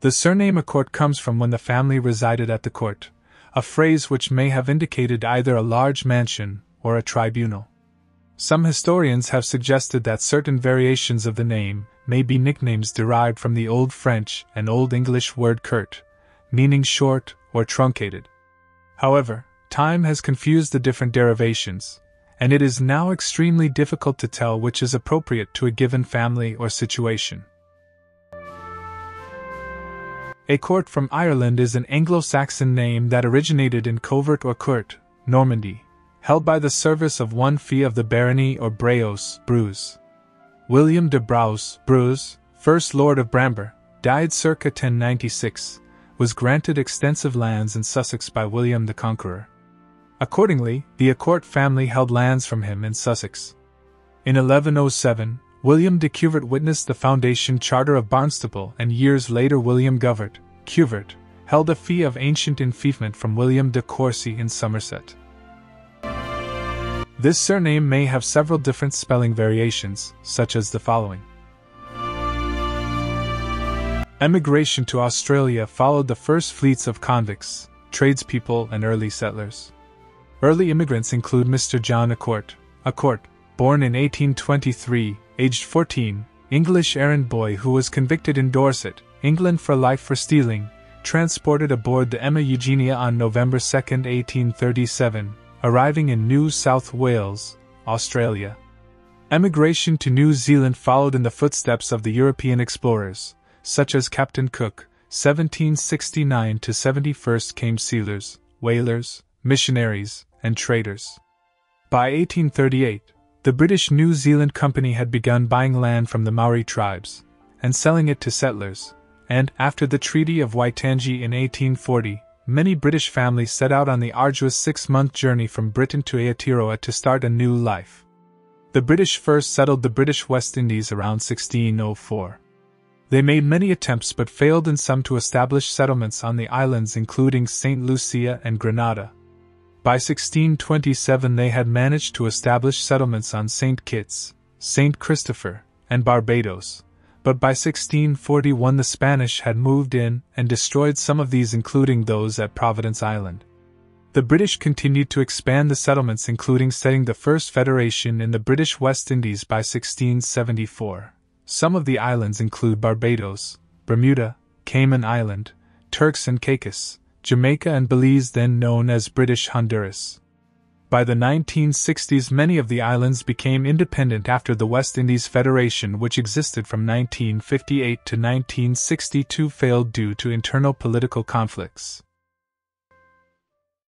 The surname A'Court comes from when the family resided at the court, a phrase which may have indicated either a large mansion or a tribunal. Some historians have suggested that certain variations of the name may be nicknames derived from the Old French and Old English word curt, meaning short or truncated. However, time has confused the different derivations, and it is now extremely difficult to tell which is appropriate to a given family or situation. A'Court from Ireland is an Anglo Saxon name that originated in Covert or Court, Normandy, held by the service of one fee of the barony or Braiose, Briouze. William de Braose, Briouze, first Lord of Bramber, died circa 1096, was granted extensive lands in Sussex by William the Conqueror. Accordingly, the A'Court family held lands from him in Sussex. In 1107, William de Cuvert witnessed the foundation charter of Barnstaple, and years later, William Guvert, Cuvert, held a fee of ancient enfeoffment from William de Courcy in Somerset. This surname may have several different spelling variations, such as the following. Emigration to Australia followed the first fleets of convicts, tradespeople, and early settlers. Early immigrants include Mr. John A'Court, A'Court, born in 1823, aged 14, English errand boy who was convicted in Dorset, England for life for stealing, transported aboard the Emma Eugenia on November 2, 1837, arriving in New South Wales, Australia. Emigration to New Zealand followed in the footsteps of the European explorers, such as Captain Cook, 1769 to 71st came sealers, whalers, missionaries, and traders. By 1838, the British New Zealand Company had begun buying land from the Maori tribes and selling it to settlers, and after the Treaty of Waitangi in 1840, many British families set out on the arduous six month journey from Britain to Aotearoa to start a new life. The British first settled the British West Indies around 1604. They made many attempts but failed in some to establish settlements on the islands, including St. Lucia and Grenada. By 1627, they had managed to establish settlements on St. Kitts, St. Christopher, and Barbados, but by 1641 the Spanish had moved in and destroyed some of these, including those at Providence Island. The British continued to expand the settlements, including setting the first federation in the British West Indies by 1674. Some of the islands include Barbados, Bermuda, Cayman Island, Turks and Caicos, Jamaica and Belize, then known as British Honduras. By the 1960s, many of the islands became independent after the West Indies Federation, which existed from 1958 to 1962, failed due to internal political conflicts.